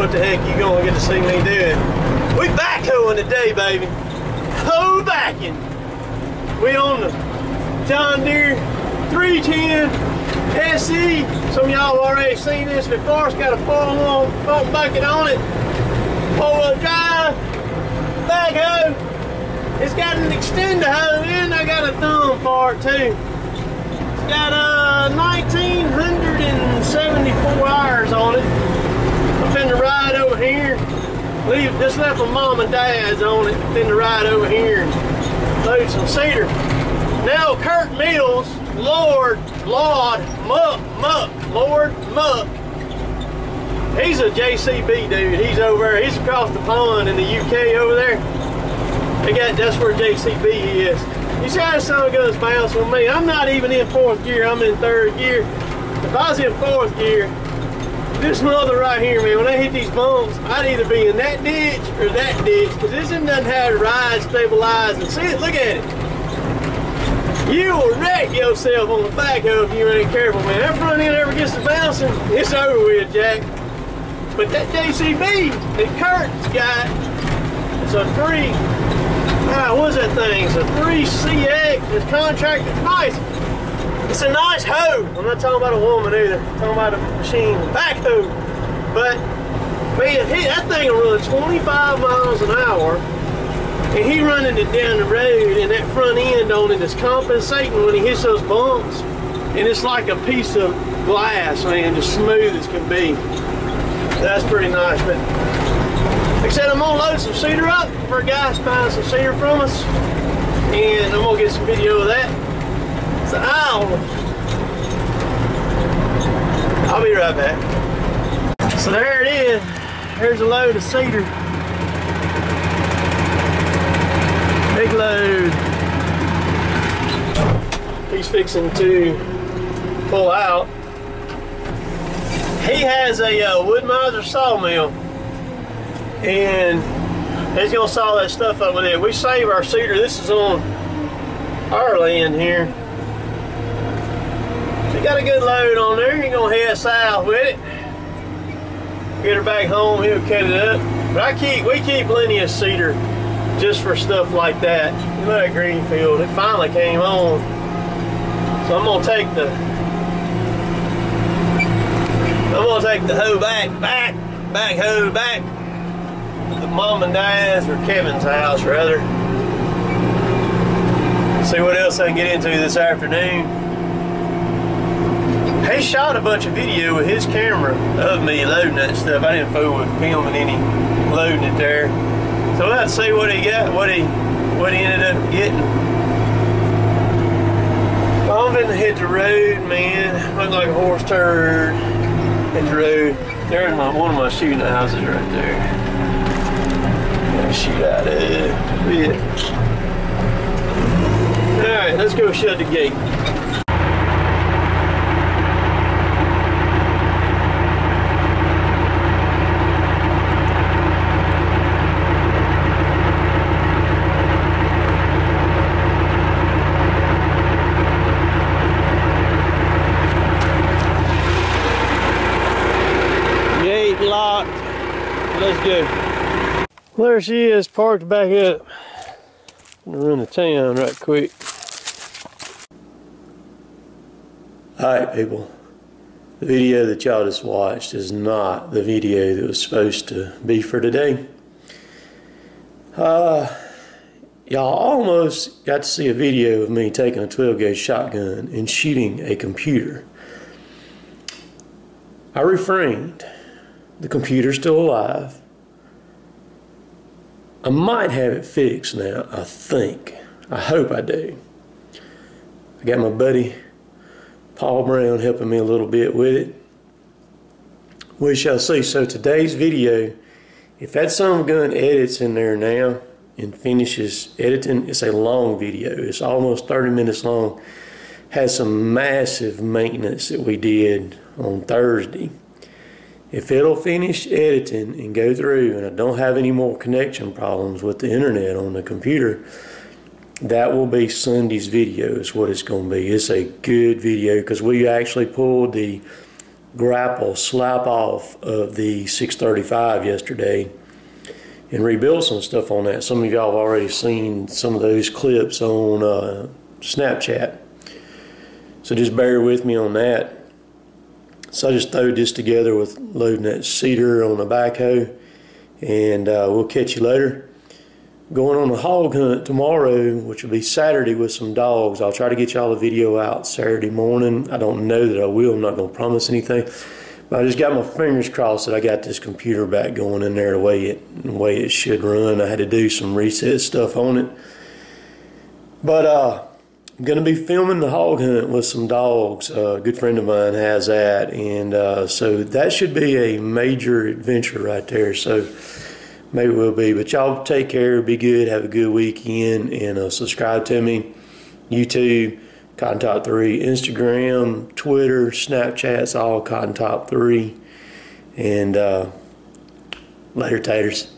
what the heck you gonna get to see me doing. We backhoeing today, baby. Hoe backing. We on the John Deere 310 SE. Some y'all already seen this before. It's got a 4-1 pump bucket on it. Four-wheel drive. Backhoe. It's got an extender hoe and I got a thumb for it too. It's got uh, 1974 hours on it. I'm ride over here. Leave just left my mom and dad's on it. Finna ride over here and load some cedar. Now Kurt Mills, Lord, Lord, Muck, Muck, Lord, Muck. He's a JCB dude. He's over there. He's across the pond in the UK over there. They got that's where JCB is. You see how the son goes bounce with me? I'm not even in fourth gear. I'm in third gear. If I was in fourth gear, this mother right here, man, when I hit these bumps, I'd either be in that ditch or that ditch, because this one doesn't have ride, stabilize, and see it, look at it. You will wreck yourself on the backhoe if you ain't careful, man. That front end ever gets to bouncing, it's over with, Jack. But that JCB that Kurt's got, it's a three, ah, what's that thing? It's a 3CX, it's contracted, nice. It's a nice hoe. I'm not talking about a woman either. I'm talking about a machine, backhoe. But man, he, that thing will run 25 miles an hour, and he running it down the road, and that front end on it is compensating when he hits those bumps, and it's like a piece of glass, man, just smooth as can be. That's pretty nice, but like I said, I'm gonna load some cedar up for a guy's buying some cedar from us, and I'm gonna get some video of that. I'll, be right back. So there it is. There's a load of cedar. Big load. He's fixing to pull out. He has a uh, Wood-Mizer sawmill and he's gonna saw that stuff with it. We save our cedar. This is on our land here. He got a good load on there. You're gonna head south with it. Get her back home. He'll cut it up. But I keep, we keep plenty of cedar just for stuff like that. You know that green field, it finally came on. So I'm gonna take the, I'm gonna take the hoe back, back, back hoe back. The mom and dad's or Kevin's house rather. See what else I can get into this afternoon. He shot a bunch of video with his camera of me loading that stuff. I didn't fool with filming any loading it there. So let's see what he got, what he what he ended up getting. I'm gonna hit the road, man. Look like a horse turd. Hit the road. There's my one of my shooting houses right there. Shoot out of it. Alright, let's go shut the. Gate Let's go. There she is, parked back up. I'm gonna run to town right quick. Alright people, the video that y'all just watched is not the video that was supposed to be for today. Uh, y'all almost got to see a video of me taking a 12 gauge shotgun and shooting a computer. I refrained. The computer's still alive. I might have it fixed now, I think. I hope I do. I got my buddy Paul Brown helping me a little bit with it. We shall see. So today's video, if that a gun edits in there now and finishes editing, it's a long video. It's almost 30 minutes long. Has some massive maintenance that we did on Thursday. If it'll finish editing and go through and I don't have any more connection problems with the internet on the computer, that will be Sunday's video is what it's going to be. It's a good video because we actually pulled the grapple slap off of the 635 yesterday and rebuilt some stuff on that. Some of y'all have already seen some of those clips on uh, Snapchat. So just bear with me on that. So I just throwed this together with loading that cedar on the backhoe and uh, we'll catch you later. Going on a hog hunt tomorrow, which will be Saturday with some dogs. I'll try to get y'all a video out Saturday morning. I don't know that I will. I'm not going to promise anything. But I just got my fingers crossed that I got this computer back going in there the way it the way it should run. I had to do some reset stuff on it. But uh, I'm going to be filming the hog hunt with some dogs. A good friend of mine has that. And uh, so that should be a major adventure right there. So maybe it will be. But y'all take care, be good, have a good weekend, and uh, subscribe to me. YouTube, cotontop3, Instagram, Twitter, Snapchat's all cotontop3. And uh, later, taters.